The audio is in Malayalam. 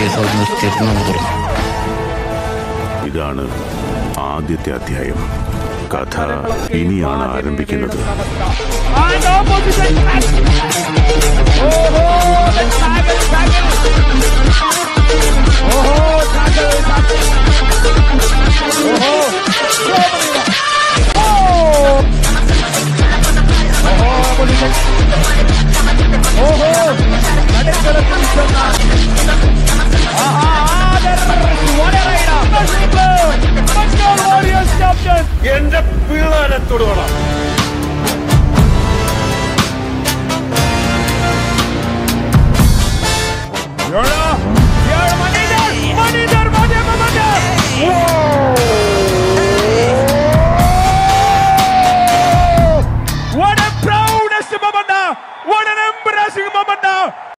കേസ് അവിടെ ഇതാണ് ആദ്യത്തെ അധ്യായം. കഥ ഇനിയാണ് ആരംഭിക്കുന്നത്. എന്റെ പിള്ളേരെ manager. What an embarrassing moment!